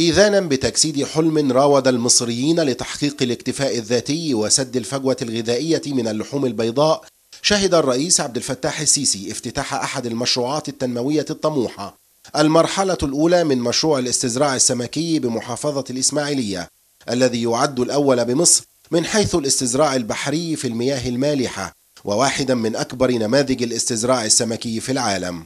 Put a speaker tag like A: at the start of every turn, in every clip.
A: إيذانا بتجسيد حلم راود المصريين لتحقيق الاكتفاء الذاتي وسد الفجوة الغذائية من اللحوم البيضاء. شهد الرئيس عبد الفتاح السيسي افتتاح أحد المشروعات التنموية الطموحة. المرحلة الأولى من مشروع الاستزراع السمكي بمحافظة الإسماعيلية الذي يعد الأول بمصر من حيث الاستزراع البحري في المياه المالحة وواحدا من أكبر نماذج الاستزراع السمكي في العالم.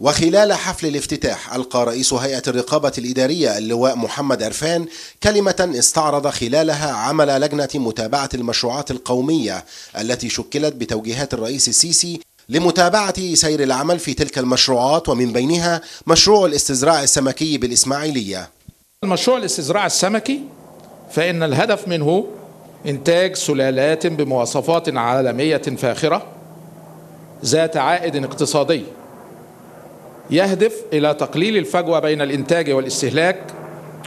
A: وخلال حفل الافتتاح ألقى رئيس هيئة الرقابة الإدارية اللواء محمد عرفان كلمة استعرض خلالها عمل لجنة متابعة المشروعات القومية التي شكلت بتوجيهات الرئيس السيسي لمتابعة سير العمل في تلك المشروعات ومن بينها مشروع الاستزراع السمكي بالإسماعيلية.
B: المشروع الاستزراع السمكي فإن الهدف منه إنتاج سلالات بمواصفات عالمية فاخرة ذات عائد اقتصادي. يهدف إلى تقليل الفجوة بين الإنتاج والاستهلاك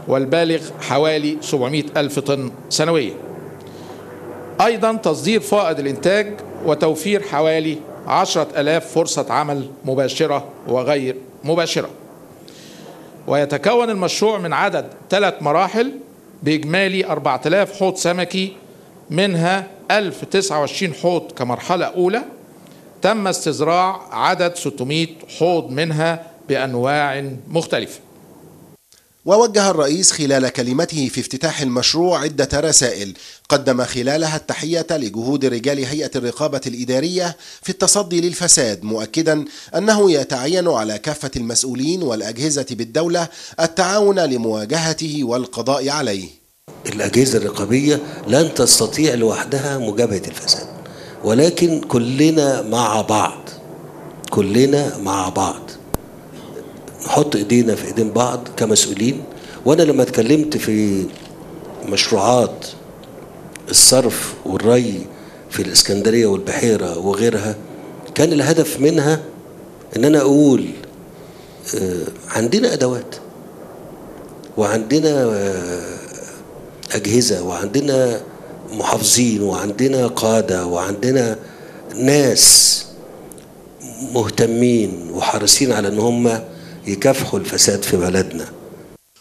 B: والبالغ حوالي 700 ألف طن سنويا. أيضا تصدير فائض الإنتاج وتوفير حوالي عشرة ألاف فرصة عمل مباشرة وغير مباشرة. ويتكون المشروع من عدد ثلاث مراحل بإجمالي 4000 حوض سمكي منها 1029 حوض كمرحلة أولى تم استزراع عدد 600 حوض منها بأنواع مختلفة.
A: ووجه الرئيس خلال كلمته في افتتاح المشروع عدة رسائل. قدم خلالها التحية لجهود رجال هيئة الرقابة الإدارية في التصدي للفساد مؤكدا أنه يتعين على كافة المسؤولين والأجهزة بالدولة التعاون لمواجهته والقضاء عليه.
C: الأجهزة الرقابية لن تستطيع لوحدها مجابهة الفساد. ولكن كلنا مع بعض. كلنا مع بعض. نحط إيدينا في إيدين بعض كمسؤولين. وأنا لما اتكلمت في مشروعات الصرف والري في الإسكندرية والبحيرة وغيرها كان الهدف منها إن أنا أقول عندنا أدوات وعندنا أجهزة وعندنا محافظين وعندنا قادة وعندنا ناس مهتمين وحريصين على إن هم يكافحوا الفساد في بلدنا.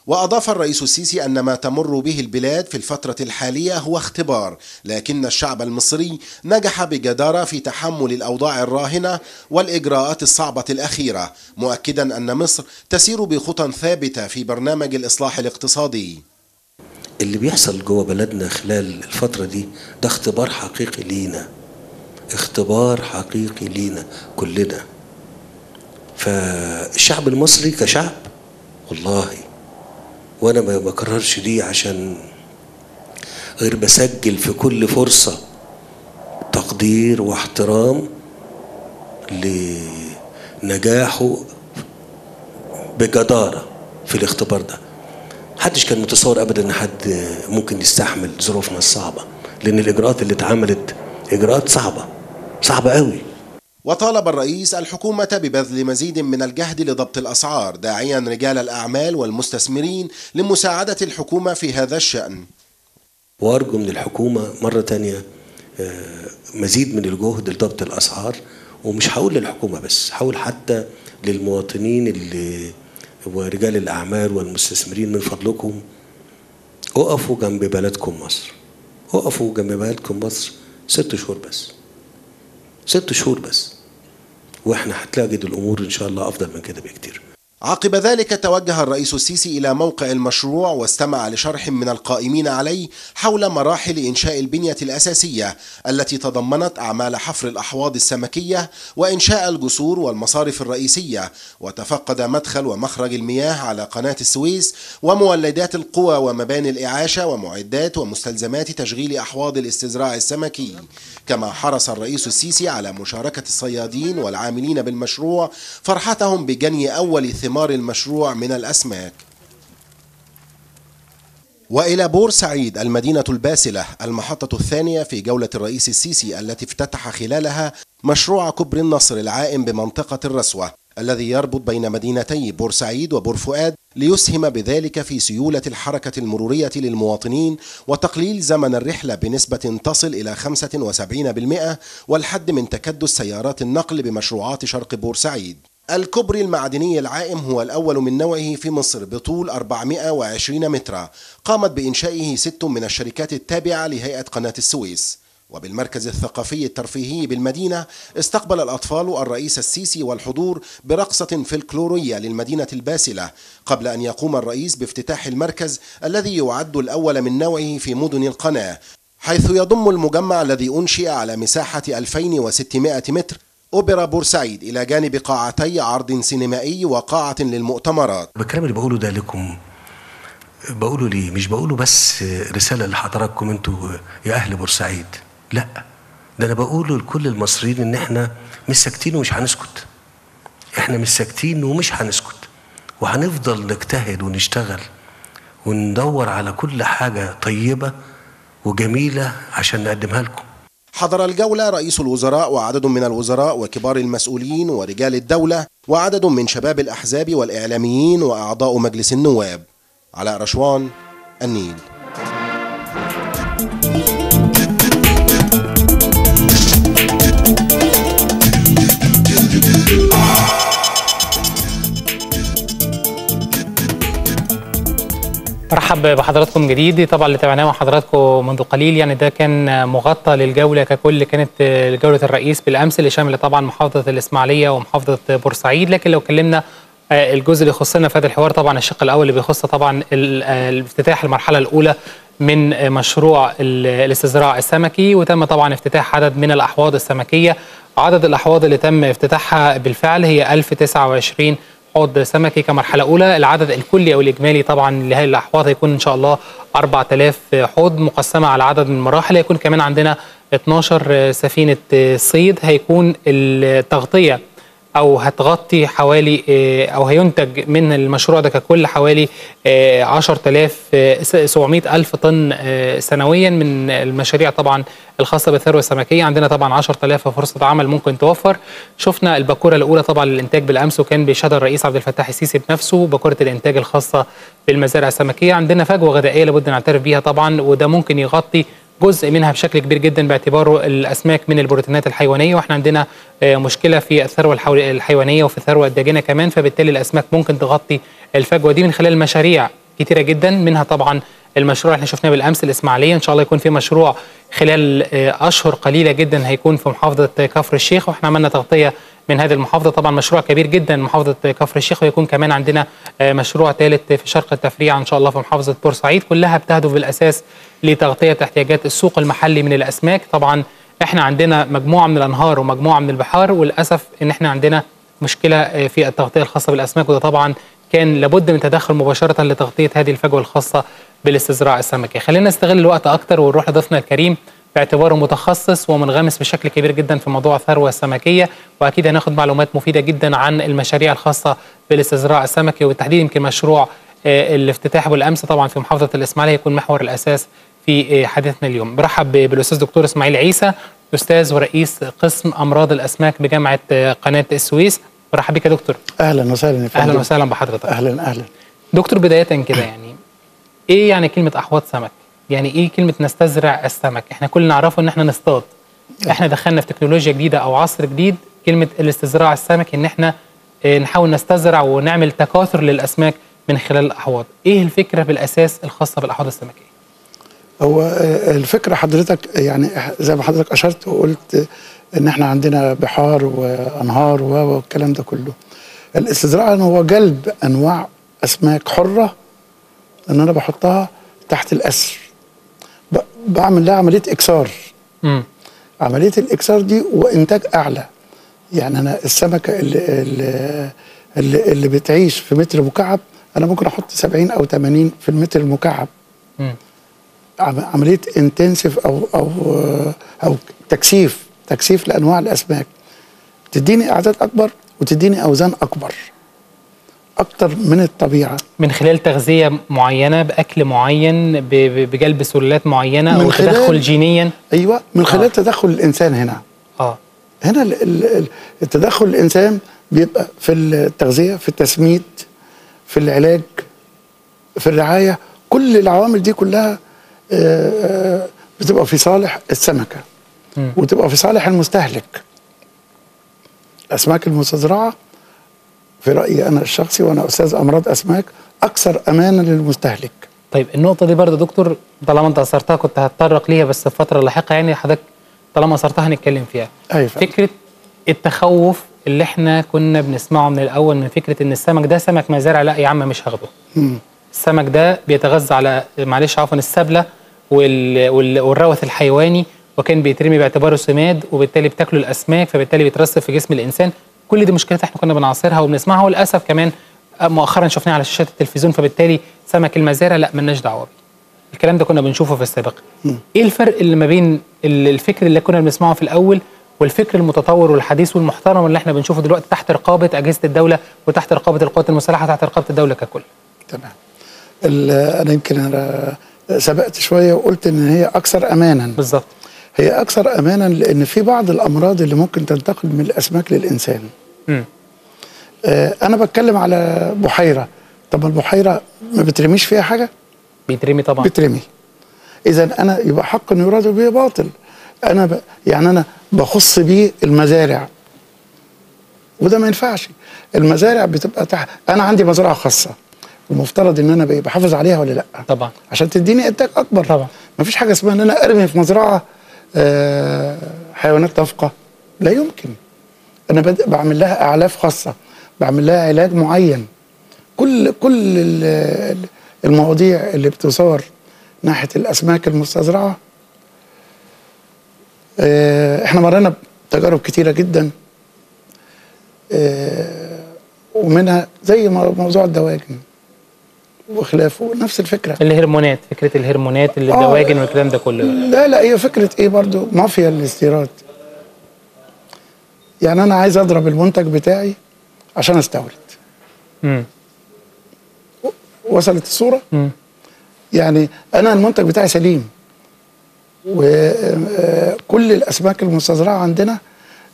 A: وأضاف الرئيس السيسي أن ما تمر به البلاد في الفترة الحالية هو اختبار لكن الشعب المصري نجح بجدارة في تحمل الأوضاع الراهنة والإجراءات الصعبة الأخيرة مؤكدا أن مصر تسير بخطى ثابتة في برنامج الإصلاح الاقتصادي.
C: اللي بيحصل جوه بلدنا خلال الفترة دي ده اختبار حقيقي لينا. اختبار حقيقي لينا كلنا. فالشعب المصري كشعب والله وأنا ما بكررش دي عشان غير بسجل في كل فرصة تقدير واحترام لنجاحه بجدارة في الاختبار ده. محدش كان متصور ابدا إن حد ممكن يستحمل ظروفنا الصعبة لأن الإجراءات اللي اتعملت إجراءات صعبة صعبة قوي.
A: وطالب الرئيس الحكومة ببذل مزيد من الجهد لضبط الأسعار داعيا رجال الأعمال والمستثمرين لمساعدة الحكومة في هذا الشأن.
C: وأرجو من الحكومة مرة تانية مزيد من الجهد لضبط الأسعار ومش هقول للحكومة بس هقول حتى للمواطنين اللي ورجال الأعمال والمستثمرين من فضلكم اقفوا جنب بلدكم مصر. اقفوا جنب بلدكم مصر ست شهور بس. ست شهور بس. وإحنا هتلاقي الأمور إن شاء الله أفضل من كده بكتير.
A: عقب ذلك توجه الرئيس السيسي إلى موقع المشروع واستمع لشرح من القائمين عليه حول مراحل إنشاء البنية الأساسية التي تضمنت أعمال حفر الأحواض السمكية وإنشاء الجسور والمصارف الرئيسية. وتفقد مدخل ومخرج المياه على قناة السويس ومولدات القوى ومباني الإعاشة ومعدات ومستلزمات تشغيل أحواض الاستزراع السمكي. كما حرص الرئيس السيسي على مشاركة الصيادين والعاملين بالمشروع فرحتهم بجني أول ثمار المشروع من الأسماك. وإلى بورسعيد المدينة الباسلة المحطة الثانية في جولة الرئيس السيسي التي افتتح خلالها مشروع كبر النصر العائم بمنطقة الرسوة الذي يربط بين مدينتي بورسعيد وبورفؤاد ليسهم بذلك في سيولة الحركة المرورية للمواطنين وتقليل زمن الرحلة بنسبة تصل إلى 75% والحد من تكدس سيارات النقل بمشروعات شرق بورسعيد الكوبري المعدني العائم هو الأول من نوعه في مصر بطول 420 مترا. قامت بإنشائه ست من الشركات التابعة لهيئة قناة السويس. وبالمركز الثقافي الترفيهي بالمدينة استقبل الأطفال الرئيس السيسي والحضور برقصة فلكلورية للمدينة الباسلة قبل أن يقوم الرئيس بافتتاح المركز الذي يعد الأول من نوعه في مدن القناة حيث يضم المجمع الذي أنشئ على مساحة 2600 متر. أوبرا بورسعيد إلى جانب قاعتي عرض سينمائي وقاعة للمؤتمرات.
C: الكلام اللي بقوله ده لكم بقوله ليه مش بقوله بس رسالة لحضراتكم أنتوا يا أهل بورسعيد لا ده أنا بقوله لكل المصريين إن إحنا مش ساكتين ومش هنسكت. إحنا مش ساكتين ومش هنسكت. وهنفضل نجتهد ونشتغل وندور على كل حاجة طيبة وجميلة عشان نقدمها لكم.
A: حضر الجولة رئيس الوزراء وعدد من الوزراء وكبار المسؤولين ورجال الدولة وعدد من شباب الأحزاب والإعلاميين وأعضاء مجلس النواب. علاء رشوان النيل.
D: مرحب بحضراتكم جديد طبعا اللي تابعناه مع حضراتكم منذ قليل يعني ده كان مغطى للجولة ككل كانت جولة الرئيس بالأمس اللي شاملة طبعا محافظة الإسماعيلية ومحافظة بورسعيد. لكن لو اتكلمنا الجزء اللي يخصنا في هذا الحوار طبعا الشق الأول اللي بيخص طبعا الافتتاح المرحلة الأولى من مشروع الاستزراع السمكي وتم طبعا افتتاح عدد من الأحواض السمكية. عدد الأحواض اللي تم افتتاحها بالفعل هي 1029 حوض سمكي كمرحلة أولى. العدد الكلي أو الإجمالي طبعا لهذه الأحواض هيكون إن شاء الله 4000 حوض مقسمة على عدد من المراحل. هيكون كمان عندنا 12 سفينة صيد. هيكون التغطية أو هتغطي حوالي أو هينتج من المشروع ده ككل حوالي 10000 700 ألف طن سنويا من المشاريع طبعا الخاصة بالثروة السمكية. عندنا طبعا 10000 فرصة عمل ممكن توفر. شفنا الباكورة الأولى طبعا للإنتاج بالأمس وكان بيشهدها الرئيس عبد الفتاح السيسي بنفسه باكورة الإنتاج الخاصة بالمزارع السمكية. عندنا فجوة غذائية لابد نعترف بيها طبعا وده ممكن يغطي جزء منها بشكل كبير جدا باعتباره الأسماك من البروتينات الحيوانية وإحنا عندنا مشكلة في الثروة الحيوانية وفي الثروة الداجنه كمان فبالتالي الأسماك ممكن تغطي الفجوة. دي من خلال مشاريع كتيرة جدا منها طبعا المشروع اللي إحنا شفناه بالأمس الإسماعيلية. إن شاء الله يكون في مشروع خلال أشهر قليلة جدا هيكون في محافظة كفر الشيخ وإحنا عملنا تغطية من هذه المحافظة. طبعا مشروع كبير جدا محافظة كفر الشيخ ويكون كمان عندنا مشروع ثالث في شرق التفريع إن شاء الله في محافظة بورسعيد. كلها بتهدف بالأساس لتغطية احتياجات السوق المحلي من الأسماك. طبعا إحنا عندنا مجموعة من الأنهار ومجموعة من البحار. وللأسف إن إحنا عندنا مشكلة في التغطية الخاصة بالأسماك. وده طبعا كان لابد من تدخل مباشرة لتغطية هذه الفجوة الخاصة بالاستزراع السمكي. خلينا نستغل الوقت أكتر ونروح لضيفنا الكريم باعتباره متخصص ومنغمس بشكل كبير جدا في موضوع الثروة السمكية وأكيد هناخد معلومات مفيدة جدا عن المشاريع الخاصة بالاستزراع السمكي وبالتحديد يمكن مشروع الافتتاح بالامس طبعا في محافظة الإسماعيلية يكون محور الأساس في حديثنا اليوم. برحب بالأستاذ دكتور إسماعيل عيسى أستاذ ورئيس قسم أمراض الأسماك بجامعة قناة السويس. برحب بك يا دكتور.
E: أهلا وسهلا يا فندم.
D: أهلا وسهلا بحضرتك.
E: أهلا أهلا.
D: دكتور بداية كده يعني إيه يعني كلمة أحواض سمك؟ يعني إيه كلمة نستزرع السمك؟ إحنا كلنا نعرفه إن إحنا نصطاد. إحنا دخلنا في تكنولوجيا جديدة أو عصر جديد كلمة الاستزراع السمكي إن إحنا نحاول نستزرع ونعمل تكاثر للأسماك من خلال الأحواض. إيه الفكرة بالأساس الخاصة بالأحواض السمكية؟
E: هو الفكرة حضرتك يعني زي ما حضرتك أشرت وقلت إن إحنا عندنا بحار وأنهار والكلام ده كله. الاستزراع هو جلب أنواع أسماك حرة إن أنا بحطها تحت الأسر. بعمل لها عملية إكسار.
D: امم
E: عملية الإكسار دي وإنتاج أعلى. يعني أنا السمكة اللي اللي, اللي, اللي بتعيش في متر مكعب أنا ممكن أحط 70 أو 80 في المتر المكعب.
D: امم
E: عملية انتنسيف أو أو أو تكثيف تكثيف لأنواع الأسماك. تديني أعداد أكبر وتديني أوزان أكبر. أكتر من الطبيعة.
D: من خلال تغذية معينة بأكل معين بجلب سلالات معينة أو تدخل جينيا؟
E: أيوه من خلال آه. تدخل الإنسان هنا.
D: آه.
E: هنا التدخل الإنسان بيبقى في التغذية في التسميد في العلاج في الرعاية. كل العوامل دي كلها بتبقى في صالح السمكة.
D: م.
E: وتبقى في صالح المستهلك. الاسماك المستزرعه في رأيي أنا الشخصي وأنا أستاذ أمراض أسماك أكثر امانا للمستهلك
D: طيب النقطة دي برضه دكتور طالما أنت أثرتها كنت هتطرق ليها بس في فترة لاحقة يعني حضرتك طالما أثرتها هنتكلم فيها.
E: أيوة فعلا.
D: فكرة التخوف اللي إحنا كنا بنسمعه من الأول من فكرة إن السمك ده سمك مزارع لأ يا عم مش هاخده. السمك ده بيتغذى على معلش عفوا السبلة وال... وال... والروث الحيواني وكان بيترمي باعتباره سماد وبالتالي بتاكله الأسماك فبالتالي بيترسب في جسم الإنسان كل دي مشكلات إحنا كنا بنعاصرها وبنسمعها وللأسف كمان مؤخرا شفناها على شاشات التلفزيون فبالتالي سمك المزارع لا ملناش دعوة بيه. الكلام ده كنا بنشوفه في السابق. إيه الفرق اللي ما بين ال- الفكر اللي كنا بنسمعه في الأول والفكر المتطور والحديث والمحترم اللي إحنا بنشوفه دلوقتي تحت رقابة أجهزة الدولة وتحت رقابة القوات المسلحة تحت رقابة الدولة ككل؟
E: تمام. أنا يمكن سبقت شوية وقلت إن هي أكثر امانا.
D: بالظبط.
E: هي أكثر امانا لأن في بعض الأمراض اللي ممكن تنتقل من الأسماك
D: للإنسان.
E: آه، أنا بتكلم على بحيرة. طب البحيرة ما بترميش فيها حاجة؟
D: بيترمي طبعا.
E: بترمي. اذا أنا يبقى حق يراد به باطل. أنا ب... يعني أنا بخص بيه المزارع. وده ما ينفعش. المزارع بتبقى تحت أنا عندي مزرعه خاصة. المفترض إن أنا بحافظ عليها ولا لأ؟
D: طبعا.
E: عشان تديني إنتاج أكبر.
D: طبعا.
E: ما فيش حاجة اسمها إن أنا أرمي في مزرعة آه، حيوانات تفقه لا يمكن. أنا بعمل لها أعلاف خاصة بعمل لها علاج معين. كل كل ال- المواضيع اللي بتصور ناحية الأسماك المستزرعة آه، إحنا مرينا بتجارب كتيرة جدا آه، ومنها زي مو- موضوع الدواجن وخلافه نفس الفكرة.
D: الهرمونات فكرة الهرمونات اللي
E: آه.
D: الدواجن والكلام ده كله.
E: لا لا هي فكرة إيه برضو؟ مافيا الاستيراد. يعني أنا عايز أضرب المنتج بتاعي عشان
D: أستورد.
E: وصلت الصورة؟
D: مم.
E: يعني أنا المنتج بتاعي سليم. وكل الأسماك المستزرعة عندنا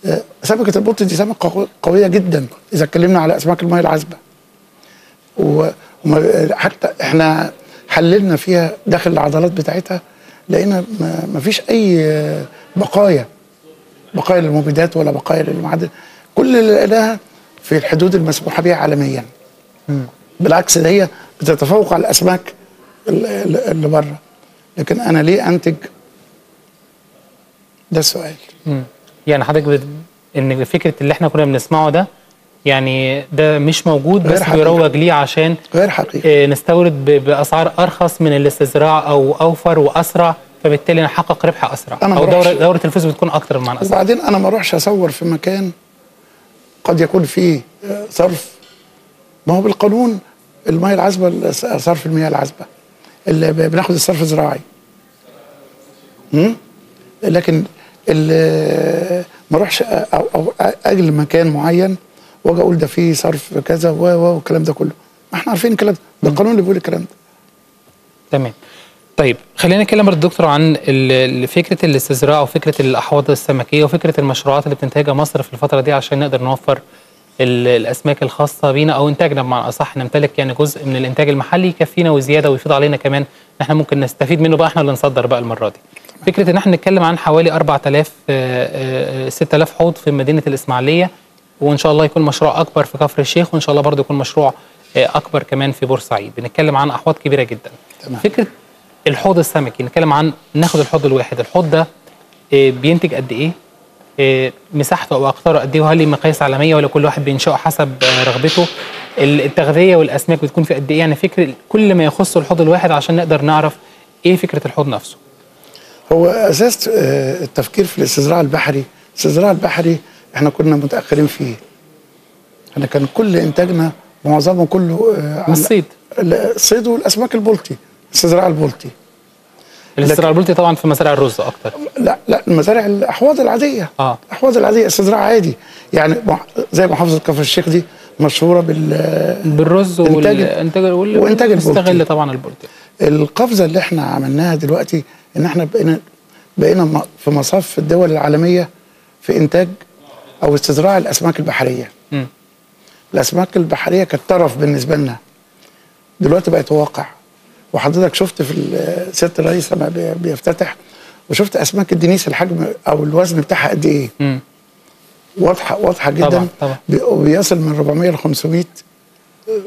E: آه، سمكة البط دي سمكة قو- قوية جدا إذا اتكلمنا على أسماك المياه العذبة. و- وما- حتى إحنا حللنا فيها داخل العضلات بتاعتها لقينا ما ما فيش أي آه، بقايا. بقايا للمبيدات ولا بقايا للمعادن كل اللي لقيناها في الحدود المسموحه بها عالميا. بالعكس ده هي بتتفوق على الأسماك ال- ال- اللي بره. لكن أنا ليه أنتج؟ ده السؤال.
D: يعني حضرتك بت... إن فكرة اللي إحنا كنا بنسمعه ده يعني ده مش موجود بس
E: حقيقي.
D: بيروج ليه عشان
E: غير حقيقي
D: آه، نستورد. بأسعار أرخص من الاستزراع أو أوفر وأسرع. فبالتالي نحقق ربح أسرع.
E: أنا أو
D: دوره. دورة الفلوس بتكون أكتر بمعنى اصح
E: وبعدين أنا ما اروحش أصور في مكان قد يكون فيه آه، صرف. ما هو بالقانون المياه العذبة صرف المياه العذبة. اللي بناخد الصرف الزراعي؟ لكن ما اروحش أ- أو أو أجل مكان معين وأجي أقول ده فيه صرف كذا و و والكلام ده كله. ما إحنا عارفين الكلام ده. القانون اللي بيقول الكلام ده.
D: تمام. طيب خلينا نتكلم برضه دكتور عن فكرة الاستزراع وفكرة الأحواض السمكية وفكرة المشروعات اللي بتنتجها مصر في الفترة دي عشان نقدر نوفر ال- الأسماك الخاصة بينا أو إنتاجنا بمعنى أصح نمتلك يعني جزء من الإنتاج المحلي يكفينا وزيادة ويفيض علينا كمان ان إحنا ممكن نستفيد منه بقى إحنا اللي نصدر بقى المرة دي. فكرة إن إحنا نتكلم عن حوالي 4000 آه، آه، 6000 حوض في مدينة الإسماعيلية وإن شاء الله يكون مشروع أكبر في كفر الشيخ وإن شاء الله برضه يكون مشروع آه، أكبر كمان في بورسعيد بنتكلم عن أحواض كبيرة جدا.
E: تمام.
D: فكرة الحوض السمكي نتكلم عن ناخد الحوض الواحد. الحوض ده آه، بينتج قد إيه؟ آه، مساحته أو أقطاره قد إيه؟ وهل ليه مقاييس عالمية ولا كل واحد بينشأه حسب آه، رغبته؟ ال- التغذية والأسماك بتكون في قد إيه؟ يعني فكر كل ما يخص الحوض الواحد عشان نقدر نعرف إيه فكرة الحوض نفسه.
E: هو أساس التفكير في الاستزراع البحري الاستزراع البحري إحنا كنا متأخرين فيه. إحنا كان كل إنتاجنا معظمه كله
D: الصيد.
E: الصيد والأسماك البلطي. الاستزراع البلطي
D: الاستزراع البلطي طبعا في مزارع الرز أكتر.
E: لا لا المزارع الأحواض العادية.
D: آه.
E: الأحواض العادية استزراع عادي. يعني زي محافظة كفر الشيخ دي مشهورة بال
D: بالرز والانتاج وال-
E: وإنتاج البلطي.
D: طبعا البلطي
E: القفزة اللي إحنا عملناها دلوقتي إن إحنا بقينا بقينا م- في مصاف الدول العالمية في إنتاج أو استزراع الأسماك البحرية.
D: مم.
E: الأسماك البحرية كانت طرف بالنسبة لنا. دلوقتي بقت واقع. وحضرتك شفت في سياده الرئيس لما بي- بيفتتح وشفت أسماك الدنيس الحجم أو الوزن بتاعها قد إيه؟
D: مم.
E: واضحه واضحة جدا.
D: طبعاً، طبعاً.
E: بي- وبيصل من 400 ل 500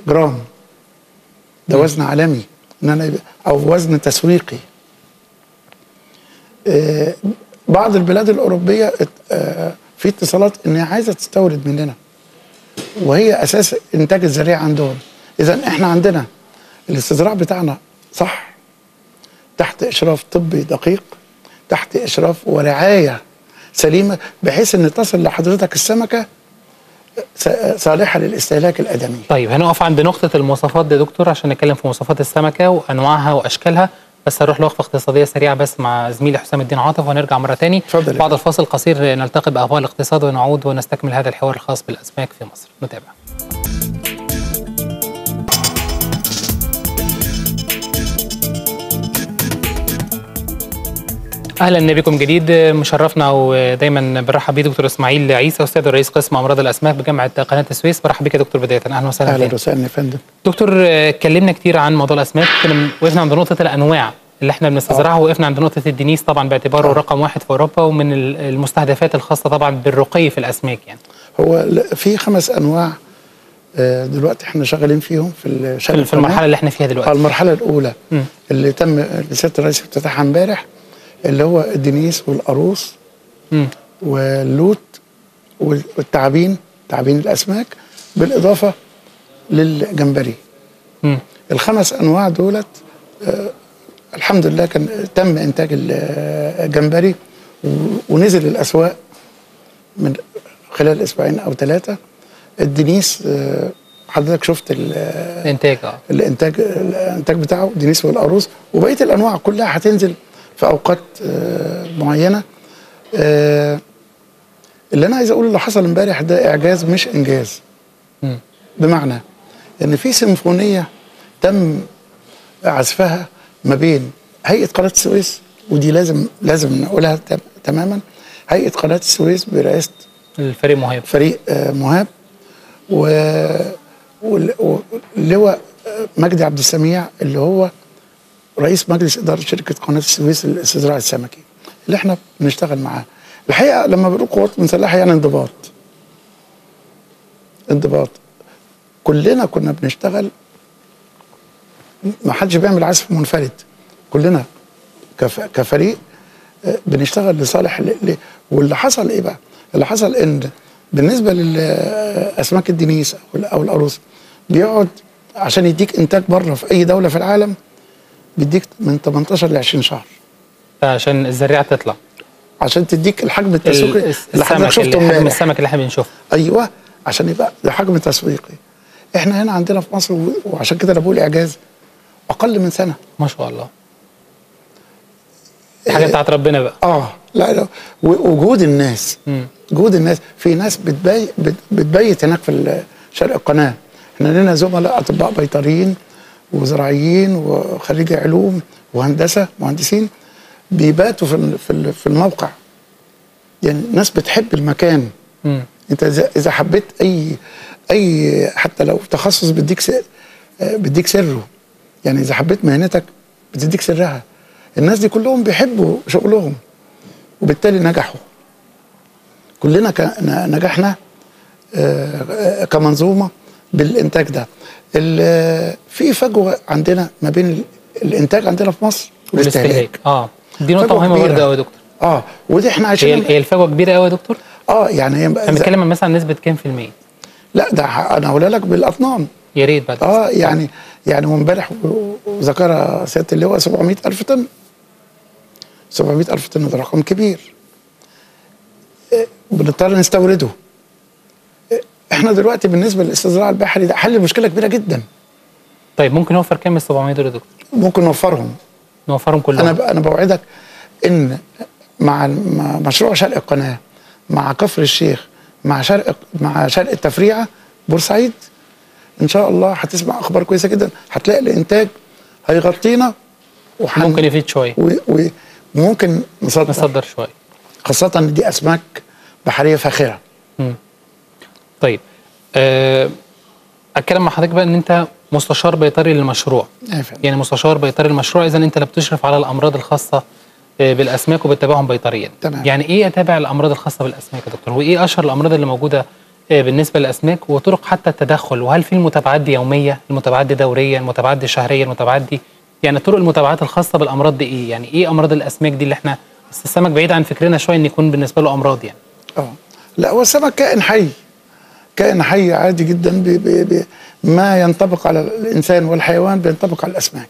E: جرام. ده وزن عالمي. إن أنا أو وزن تسويقي. آه، بعض البلاد الأوروبية آه، في اتصالات إن هي عايزة تستورد مننا. وهي أساس إنتاج الزريعه عندهم. اذا إحنا عندنا الاستزراع بتاعنا صح؟ تحت إشراف طبي دقيق تحت إشراف ورعاية سليمة بحيث إن تصل لحضرتك السمكة س- صالحة للاستهلاك الآدمي.
D: طيب هنقف عند نقطة المواصفات دي يا دكتور عشان نتكلم في مواصفات السمكة وأنواعها وأشكالها. بس هنروح لوقفة اقتصادية سريعة بس مع زميلي حسام الدين عاطف ونرجع مرة تاني.
E: يا
D: بعد الفاصل القصير نلتقي بأهوال الاقتصاد ونعود ونستكمل هذا الحوار الخاص بالأسماك في مصر. نتابع. أهلا بكم جديد مشرفنا ودايما بنرحب بيه دكتور إسماعيل عيسى أستاذ رئيس قسم أمراض الأسماك بجامعة قناة السويس. برحب بك يا دكتور بداية. أهلا وسهلا أهلا.
E: وسهلا يا فندم.
D: دكتور آه، اتكلمنا كتير عن موضوع الأسماك وقفنا عند نقطة الأنواع اللي إحنا بنستزرعها وقفنا عند نقطة الدنيس طبعا باعتباره
E: آه.
D: رقم واحد في أوروبا ومن ال- المستهدفات الخاصة طبعا بالرقي في الأسماك يعني.
E: هو في خمس أنواع آه، دلوقتي إحنا شغالين فيهم في
D: في المرحلة اللي إحنا فيها
E: آه،
D: دلوقتي.
E: المرحلة الأولى
D: مم.
E: اللي تم سياده الرئيس افتتحها امبارح اللي هو الدنيس والقاروص
D: مم.
E: واللوت وال- والتعابين تعابين الأسماك بالإضافة للجمبري
D: مم.
E: الخمس أنواع دولت آه، الحمد لله كان تم إنتاج ال- آه، الجمبري و- ونزل الأسواق من خلال أسبوعين أو ثلاثة الدنيس آه، حضرتك شفت آه،
D: الإنتاج آه
E: الإنتاج الإنتاج بتاعه دنيس والقاروص وبقية الأنواع كلها هتنزل في أوقات آه، معينة. آه، اللي أنا عايز أقول اللي حصل امبارح ده إعجاز مش
D: إنجاز.
E: بمعنى إن في سيمفونية تم عزفها ما بين هيئة قناة السويس ودي لازم لازم نقولها تم- تماما هيئة قناة السويس برئاسة
D: الفريق مهيب
E: فريق آه، مهاب و واللواء آه، مجدي عبد السميع اللي هو رئيس مجلس إدارة شركة قناة السويس للإستزراع السمكي اللي إحنا بنشتغل معاه الحقيقة لما بنقول قوات مسلحة يعني انضباط انضباط كلنا كنا بنشتغل ما حدش بيعمل عزف منفرد كلنا كف كفريق آه، بنشتغل لصالح. واللي حصل إيه بقى؟ اللي حصل إن بالنسبة لاسماك الدنيس أو ال- أو القاروص بيقعد عشان يديك إنتاج بره في أي دولة في العالم بيديك من 18 ل 20 شهر.
D: عشان الزريعه تطلع.
E: عشان تديك الحجم التسويقي.
D: ال-
E: اللي حضرتك
D: السمك
E: شفته امبارح.
D: السمك اللي إحنا بنشوفه.
E: أيوه عشان يبقى ده حجم تسويقي. إحنا هنا عندنا في مصر وعشان كده أنا بقول إعجاز. أقل من سنة.
D: ما شاء الله. حاجة بتاعت ربنا بقى.
E: آه لا لا. وجود الناس.
D: مم.
E: جهود الناس. في ناس بتبي بت- بتبيت هناك في شرق القناة. إحنا لنا زملاء أطباء بيطريين. وزراعيين وخريجي علوم وهندسه مهندسين بيباتوا في في ال- في الموقع. يعني ناس بتحب المكان.
D: مم.
E: انت اذا حبيت اي أي حتى لو تخصص بيديك سر آه، بيديك سره. يعني إذا حبيت مهنتك بتديك سرها. الناس دي كلهم بيحبوا شغلهم وبالتالي نجحوا. كلنا نجحنا آه، آه، كمنظومة بالإنتاج ده. في فجوة عندنا ما بين ال- الإنتاج عندنا في مصر والاستهلاك.
D: آه. دي نقطة
E: مهمة.
D: برضه قوي يا دكتور.
E: آه. ودي
D: إحنا
E: عايشين
D: هي الفجوة كبيرة قوي يا دكتور؟
E: آه يعني هي
D: إحنا بنتكلم مثلا عن نسبة كام في المية؟
E: لا ده أنا هقولها لك بالأطنان.
D: يا ريت بعد.
E: آه يعني يعني وامبارح وذكرها سيادة اللواء 700 ألف طن. 700 ألف طن ده رقم كبير. إيه، بنضطر نستورده إحنا دلوقتي بالنسبة للاستزراع البحري ده حل مشكلة كبيرة جدا.
D: طيب ممكن نوفر كام من ال 700 دول يا دكتور؟
E: ممكن نوفرهم.
D: نوفرهم كلهم.
E: أنا أنا بوعدك إن مع مشروع شرق القناة مع كفر الشيخ مع شرق مع شرق التفريعة بورسعيد إن شاء الله هتسمع أخبار كويسة جدا. هتلاقي الإنتاج هيغطينا وحن
D: ممكن يفيد
E: شوية. وممكن نصدر.
D: نصدر شوية.
E: خاصة إن دي أسماك بحرية فاخرة.
D: مم. طيب آه، أتكلم مع حضرتك بقى إن أنت مستشار بيطري للمشروع.
E: فندم.
D: يعني مستشار بيطري المشروع اذا أنت اللي بتشرف على الأمراض الخاصة آه، بالأسماك وبتتابعهم بيطريا.
E: تمام.
D: يعني إيه أتابع الأمراض الخاصة بالأسماك يا دكتور؟ وإيه أشهر الأمراض اللي موجودة آه، بالنسبة للأسماك؟ وطرق حتى التدخل وهل في المتابعات دي يومية المتابعات دي دوريه المتابعات دي شهريه المتابعات دي؟ يعني طرق المتابعات الخاصة بالأمراض دي إيه؟ يعني إيه أمراض الأسماك دي اللي إحنا السمك بعيد عن فكرنا شوية إن يكون بالنسبة له أمراض يعني؟
E: أه. لا هو السمك كائن حي. كائن حي عادي جدا بي بي بي ما ينطبق على الإنسان والحيوان بينطبق على
D: الأسماك.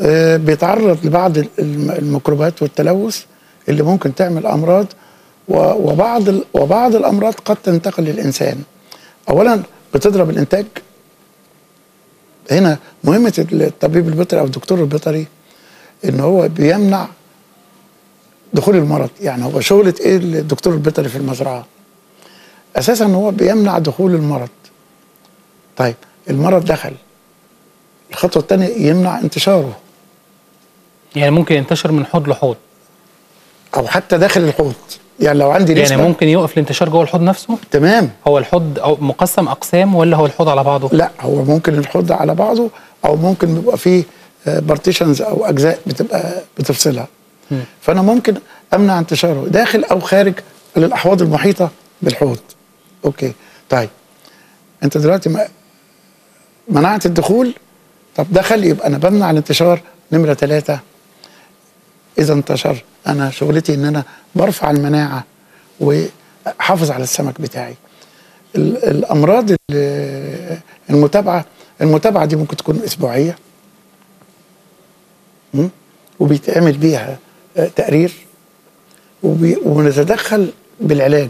E: آه بيتعرض لبعض الم- الميكروبات والتلوث اللي ممكن تعمل أمراض وبعض وبعض الأمراض قد تنتقل للإنسان. اولا بتضرب الإنتاج. هنا مهمة الطبيب البيطري أو الدكتور البيطري إن هو بيمنع دخول المرض. يعني هو شغلة إيه الدكتور البيطري في المزرعة؟ أساسا هو بيمنع دخول المرض. طيب المرض دخل. الخطوة الثانية يمنع انتشاره.
D: يعني ممكن ينتشر من حوض لحوض.
E: أو حتى داخل الحوض. يعني لو عندي
D: يعني ممكن يوقف الانتشار جوه الحوض نفسه؟
E: تمام.
D: هو الحوض أو مقسم أقسام ولا هو الحوض على بعضه؟
E: لا هو ممكن الحوض على بعضه أو ممكن بيبقى فيه بارتيشنز أو أجزاء بتبقى بتفصلها. فأنا ممكن أمنع انتشاره داخل أو خارج للأحواض المحيطة بالحوض. أوكي طيب. أنت دلوقتي منعت الدخول؟ طب دخل يبقى أنا بمنع الانتشار نمرة ثلاثة إذا انتشر. أنا شغلتي إن أنا برفع المناعة وأحافظ على السمك بتاعي. ال- الأمراض ال- المتابعة المتابعة دي ممكن تكون أسبوعية? وبيتعمل بيها آه، تقرير. ونتدخل بالعلاج.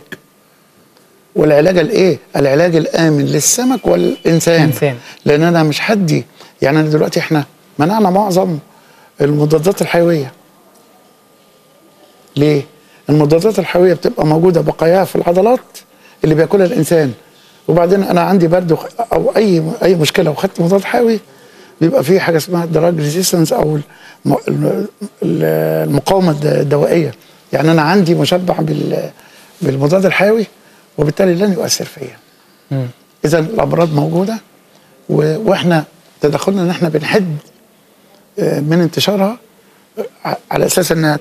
E: والعلاج الايه؟ العلاج الآمن للسمك والإنسان.
D: إنسان.
E: لأن أنا مش حدي. يعني أنا دلوقتي إحنا منعنا معظم المضادات الحيوية. ليه؟ المضادات الحيوية بتبقى موجودة بقاياها في العضلات اللي بياكلها الإنسان. وبعدين أنا عندي برد أو أي أي مشكلة وخدت مضاد حيوي بيبقى في حاجة اسمها drug resistance أو الم- الم- المقاومة الد- الدوائية. يعني أنا عندي مشبع بال بالمضاد الحيوي وبالتالي لن يؤثر فيا. إذا الأمراض موجودة و- وإحنا تدخلنا إن إحنا بنحد آه، من انتشارها آه، على أساس إنها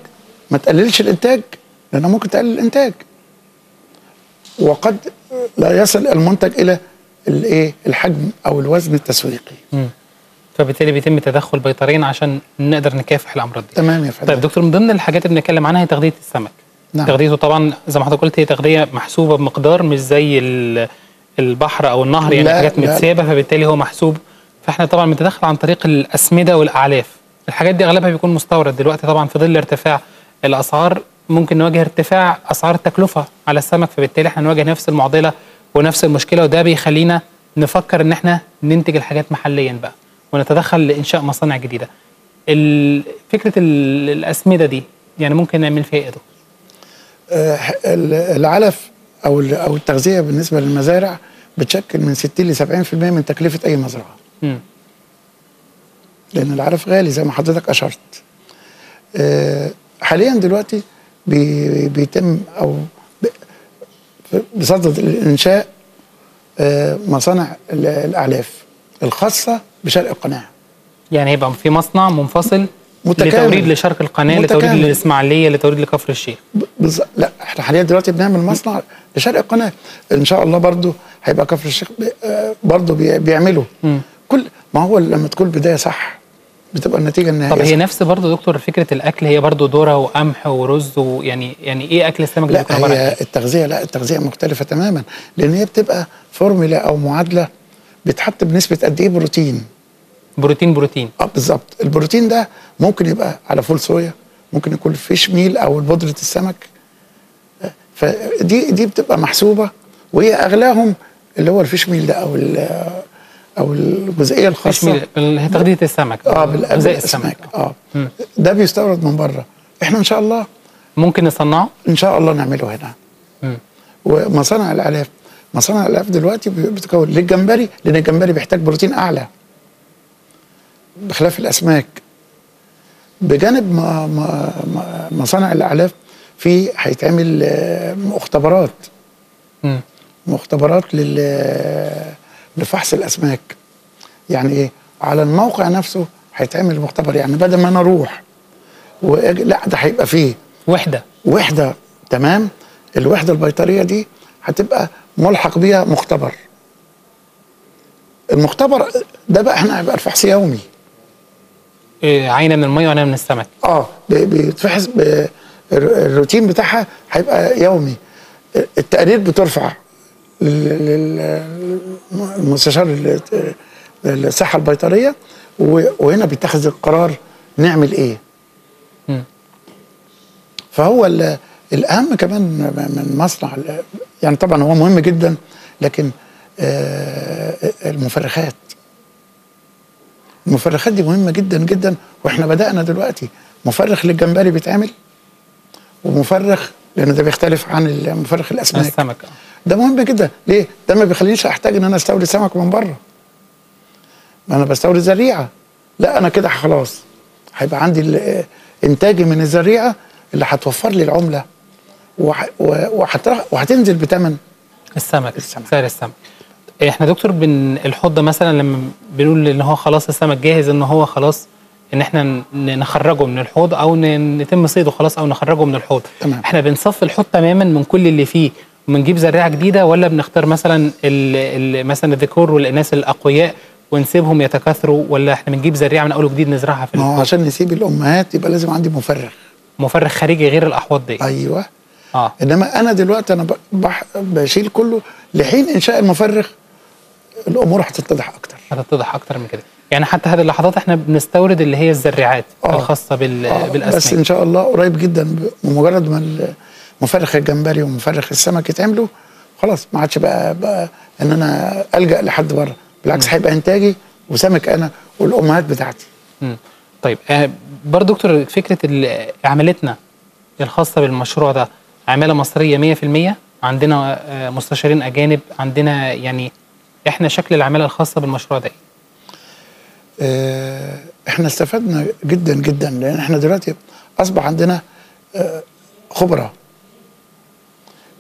E: ما تقللش الإنتاج لأنها ممكن تقلل الإنتاج. وقد لا يصل المنتج إلى الإيه؟ الحجم أو الوزن التسويقي.
D: فبالتالي بيتم تدخل بيطريا عشان نقدر نكافح الأمراض دي.
E: تمام يا فندم.
D: طيب دكتور من ضمن الحاجات اللي بنتكلم عنها هي تغذية السمك.
E: نعم.
D: تغذيته طبعا زي ما حضرتك قلت هي تغذية محسوبة بمقدار مش زي ال- البحر أو النهر يعني حاجات. متسابة فبالتالي هو محسوب. فإحنا طبعا بنتدخل عن طريق الأسمدة والأعلاف. الحاجات دي أغلبها بيكون مستورد. دلوقتي طبعا في ظل ارتفاع الأسعار ممكن نواجه ارتفاع أسعار التكلفة على السمك فبالتالي إحنا نواجه نفس المعضلة ونفس المشكلة وده بيخلينا نفكر إن إحنا ننتج الحاجات محليا بقى ونتدخل لإنشاء مصانع جديدة. فكرة ال- الأسمدة دي يعني ممكن نعمل فيها إيه يا دكتور؟
E: آه، ال- العلف أو أو التغذية بالنسبة للمزارع بتشكل من 60 ل 70% من تكلفة أي مزرعة.
D: مم.
E: لأن العلف غالي زي ما حضرتك أشرت. آه، حاليا دلوقتي بي- بيتم أو بصدد الإنشاء آه، مصانع ال- الأعلاف الخاصة بشرق القناة.
D: يعني هيبقى في مصنع منفصل؟
E: متكامل.
D: لتوريد لشرق القناة لتوريد
E: متكامل.
D: للإسماعيلية لتوريد لكفر الشيخ
E: ب- بالظ- لا إحنا حاليا دلوقتي بنعمل مصنع لشرق القناة إن شاء الله برضو هيبقى كفر الشيخ بي- آه، برضو بي- بيعملوا
D: مم.
E: كل ما هو لما تكون بدايه صح بتبقى النتيجة النهائيه
D: طب هي. نفس برضه دكتور فكرة الأكل هي برضه ذرة وقمح ورز ويعني يعني إيه أكل السمك
E: لا هي؟ التغذية لا التغذية مختلفة تماما لأن هي بتبقى فورمولا أو معادلة بيتحط بنسبة قد إيه بروتين
D: بروتين بروتين.
E: آه بالظبط. البروتين ده ممكن يبقى على فول صويا ممكن يكون fish meal أو بودرة السمك. فدي دي بتبقى محسوبة وهي أغلاهم اللي هو ال fish meal ده أو أو
D: الجزئية
E: الخاصة.
D: ميل- اللي هي تغذية السمك.
E: آه بال-
D: غذاء
E: بالاسماك
D: السمك. آه.
E: ده بيستورد من بره. إحنا إن شاء الله
D: ممكن نصنعه؟
E: إن شاء الله نعمله هنا.
D: مم.
E: ومصانع الاعلاف مصانع الاعلاف دلوقتي بتكون للجمبري لأن الجمبري بيحتاج بروتين أعلى. بخلاف الأسماك. بجانب ما ما ما مصانع الأعلاف في هيتعمل آه، مختبرات.
D: مم.
E: مختبرات لل لفحص الأسماك. يعني إيه؟ على الموقع نفسه هيتعمل مختبر. يعني بدل ما أنا أروح لا ده هيبقى فيه.
D: وحدة.
E: وحدة تمام؟ الوحدة البيطرية دي هتبقى ملحق بيها مختبر. المختبر ده بقى إحنا هيبقى الفحص يومي.
D: عينة من المية وعينة من السمك.
E: آه بي- بيتفحص الروتين بتاعها هيبقى يومي. التقارير بترفع للمستشار الصحة البيطرية وهنا بيتخذ القرار نعمل
D: إيه.
E: فهو ال- الأهم كمان من مصنع يعني طبعا هو مهم جدا لكن آه، المفرخات. المفرخات دي مهمة جدا جدا وإحنا بدأنا دلوقتي. مفرخ للجمبري بيتعمل ومفرخ لأن ده بيختلف عن المفرخ الأسماك.
D: السمك.
E: ده مهم جدا. ليه؟ ده ما بيخلينيش أحتاج إن أنا أستورد سمك من بره. ما أنا بستورد زريعه لا أنا كده خلاص. هيبقى عندي انتاجي من الزريعه اللي هتوفر لي العملة وهتنزل بثمن
D: السمك.
E: السمك.
D: سعر السمك. إحنا دكتور بن الحوض مثلا لما بنقول إن هو خلاص السمك جاهز إن هو خلاص إن إحنا نخرجه من الحوض أو نتم صيده خلاص أو نخرجه من الحوض.
E: تمام.
D: إحنا بنصفي الحوض تماما من كل اللي فيه. وبنجيب زريعة جديدة ولا بنختار مثلا ال ال مثلا الذكور والإناث الأقوياء ونسيبهم يتكاثروا ولا إحنا بنجيب زريعة من أول وجديد نزرعها في الحوض؟
E: عشان نسيب الأمهات يبقى لازم عندي مفرخ
D: مفرخ خارجي غير الأحواض دي.
E: أيوه.
D: آه.
E: إنما أنا دلوقتي أنا بشيل كله لحين إنشاء المفرخ الأمور هتتضح أكتر.
D: هتتضح أكتر من كده. يعني حتى هذه اللحظات إحنا بنستورد اللي هي الزريعات
E: آه.
D: الخاصة بال
E: آه، بس
D: بالاسماك
E: إن شاء الله قريب جدا بمجرد ما مفرخ الجمبري ومفرخ السمك يتعملوا خلاص ما عادش بقى, بقى إن أنا ألجأ لحد بره. بالعكس هيبقى إنتاجي وسمك أنا والأمهات بتاعتي.
D: مم. طيب آه برضه دكتور فكرة عملتنا الخاصة بالمشروع ده عمالة مصرية 100% عندنا آه مستشارين أجانب عندنا يعني إحنا شكل العمالة الخاصة بالمشروع ده إيه؟
E: آه، إحنا استفدنا جدا جدا لأن إحنا دلوقتي أصبح عندنا آه، خبرة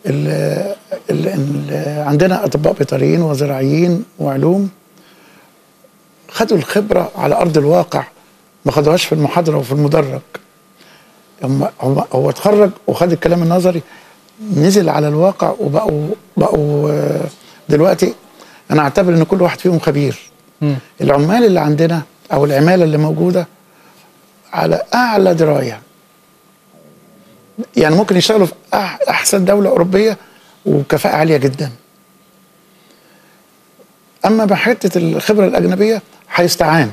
E: ال ال عندنا أطباء بيطريين وزراعيين وعلوم خدوا الخبرة على أرض الواقع ما خدوهاش في المحاضرة وفي المدرج هم هم هو اتخرج وخد الكلام النظري نزل على الواقع وبقوا بقوا آه، دلوقتي أنا أعتبر إن كل واحد فيهم خبير.
D: مم.
E: العمال اللي عندنا أو العمالة اللي موجودة على أعلى دراية. يعني ممكن يشتغلوا في أحسن دولة أوروبية وكفاءة عالية جدا. أما بحتة الخبرة الأجنبية هيستعان.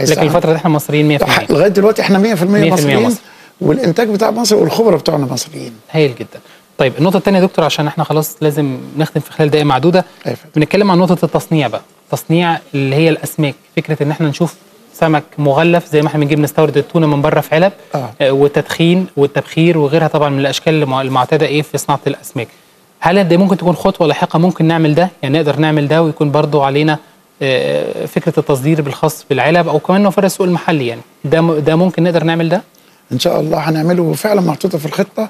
D: لكن. الفترة دي إحنا مصريين 100%
E: لغاية دلوقتي إحنا 100%
D: 100%
E: مصريين.
D: مصر.
E: والإنتاج بتاع مصر والخبرة بتوعنا مصريين.
D: هايل جدا. طيب النقطة الثانية يا دكتور عشان إحنا خلاص لازم نختم في خلال دقائق معدودة.
E: أيوة.
D: بنتكلم عن نقطة التصنيع بقى. تصنيع اللي هي الأسماك فكرة إن إحنا نشوف سمك مغلف زي ما إحنا بنجيب نستورد التونة من بره في علب
E: آه.
D: آه، والتدخين والتبخير وغيرها طبعا من الأشكال المع- المعتادة إيه في صناعة الأسماك. هل ده ممكن تكون خطوة لاحقة؟ ممكن نعمل ده يعني نقدر نعمل ده ويكون برضو علينا آه، فكرة التصدير بالخاص بالعلب أو كمان نوفر السوق المحلي يعني. ده ده ممكن نقدر نعمل ده؟
E: إن شاء الله هنعمله وفعلا محطوطة في الخطة.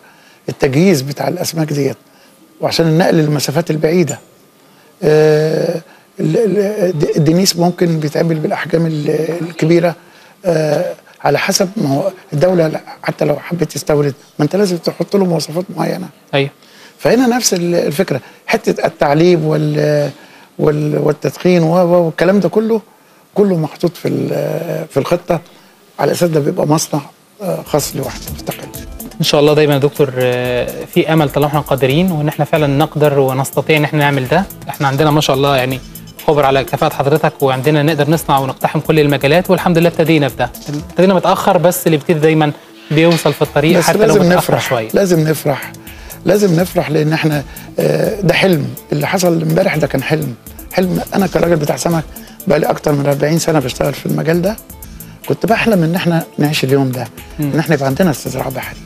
E: التجهيز بتاع الأسماك ديت وعشان النقل للمسافات البعيدة. آه، الدنيس ممكن بيتعمل بالأحجام ال- الكبيرة آه، على حسب ما هو الدولة حتى لو حبت تستورد ما انت لازم تحط له مواصفات معينة.
D: أيوه.
E: فهنا نفس ال- الفكرة حتة التعليب وال وال- والتدخين والكلام ده كله كله محطوط في في الخطة على أساس ده بيبقى مصنع آه، خاص لوحده مستقل.
D: إن شاء الله دايما يا دكتور آه، في أمل طالما إحنا قادرين وإن إحنا فعلا نقدر ونستطيع إن إحنا نعمل ده. إحنا عندنا ما شاء الله يعني خبر على كفاءة حضرتك وعندنا نقدر نصنع ونقتحم كل المجالات والحمد لله ابتدينا في ده ابتدينا متأخر بس اللي بيبتدي دايما بيوصل في الطريق
E: بس
D: حتى لو
E: لازم
D: متأخر
E: نفرح
D: شوية
E: لازم نفرح لازم نفرح لأن إحنا آه، ده حلم. اللي حصل امبارح ده كان حلم. حلم. أنا كراجل بتاع سمك بقى لي أكتر من 40 سنة بشتغل في المجال ده. كنت بحلم إن إحنا نعيش اليوم ده إن إحنا يبقى عندنا استزراع بحري.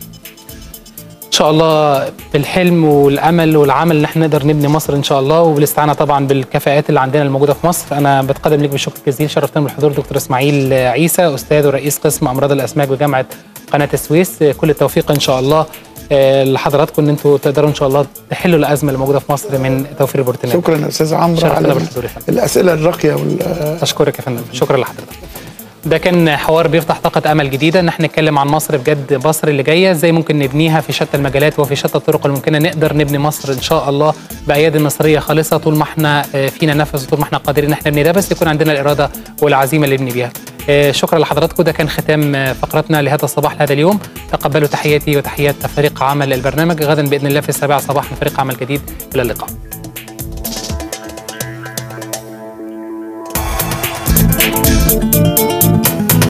D: إن شاء الله بالحلم والأمل والعمل إن إحنا نقدر نبني مصر إن شاء الله وبالاستعانة طبعا بالكفاءات اللي عندنا الموجودة في مصر. أنا بتقدم لك بالشكر الجزيل شرفتنا بالحضور دكتور إسماعيل عيسى أستاذ ورئيس قسم أمراض الأسماك بجامعة قناة السويس كل التوفيق إن شاء الله آه، لحضراتكم إن أنتوا تقدروا إن شاء الله تحلوا الأزمة اللي موجودة في مصر من توفير البروتينات
E: شكرا أستاذ عمرو
D: شرفتنا
E: على. الأسئلة الراقية وال
D: أشكرك يا فندم. شكرا لحضرتك. ده كان حوار بيفتح طاقة أمل جديدة. إن إحنا نتكلم عن مصر بجد مصر اللي جاية إزاي ممكن نبنيها في شتى المجالات وفي شتى الطرق الممكنة نقدر نبني مصر إن شاء الله بأيادي مصرية خالصة طول ما إحنا آه، فينا نفس وطول ما إحنا قادرين إن إحنا نبني ده. بس يكون عندنا الإرادة والعزيمة اللي نبني بيها. آه، شكرا لحضراتكم. ده كان ختام آه، فقرتنا لهذا الصباح لهذا اليوم. تقبلوا تحياتي وتحيات فريق عمل البرنامج. غدا بإذن الله في السابعة صباحا فريق عمل جديد. إلى اللقاء.